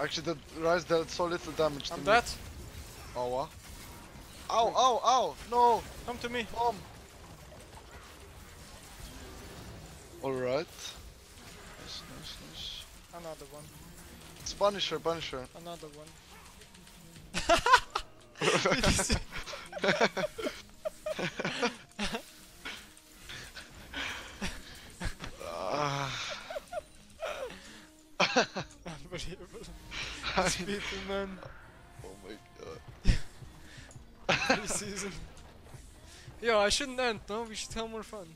Actually, the Ryze dealt so little damage to I'm me. dead. Aua. Ow, ow, ow! No! Come to me. Bomb! Alright. Nice, nice, nice. Another one. It's Punisher, Punisher. Another one. Ah. Did you see? Unbelievable. I These mean, people, man. oh my god. Pre-season. Yo, I shouldn't end, no? We should have more fun.